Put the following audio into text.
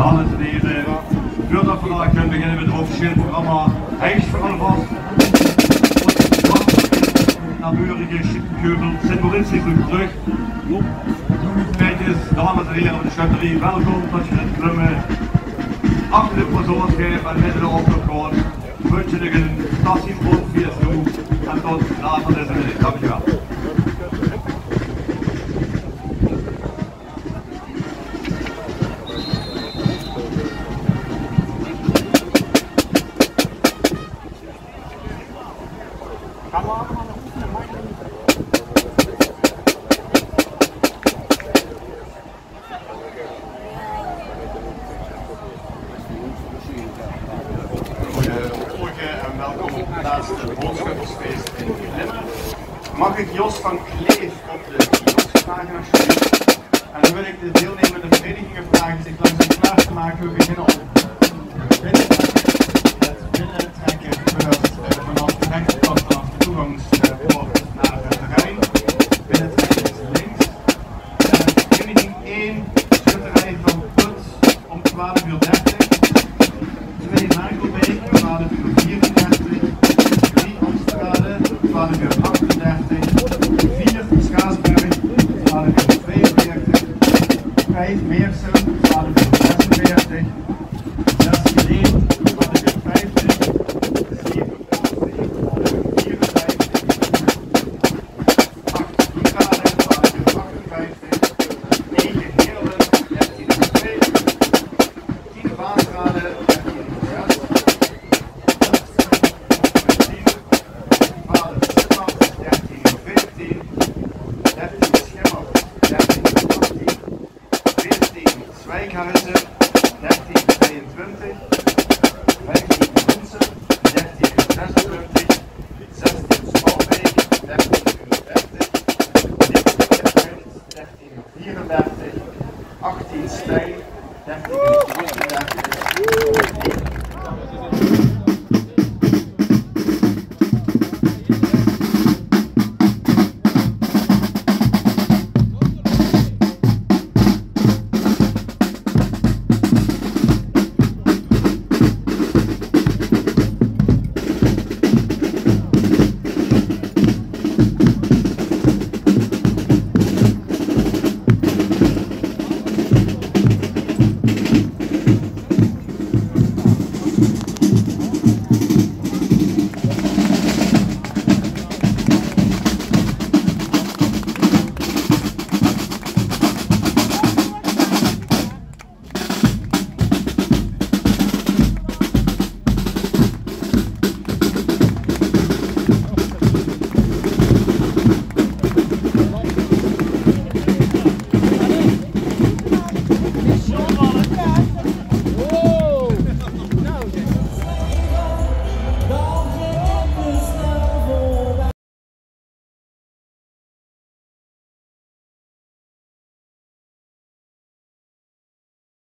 Dames en heren, voordat we vandaag kunnen beginnen met het officiële programma Hecht van vast. Naburige Schipkeubel, Sint-Moritz terug. Feit is, dames en heren van de Schutterie, welkom dat je het krummen achter de persoonschijf en midden op de koord. Wünsche Ihnen, dass Sie uns viel tun en tot later ist Dankjewel. Mag ik Jos van Kleef op de kiosk vragen? En dan wil ik de deelnemende verenigingen vragen zich langzaam klaar te maken. We beginnen op binnen. Hey, Michael. Dijkhuizen, 1322, 15 Groensen, 1346, 16 Spalbeek, 1330, 1334, 18 Stijn, 1334,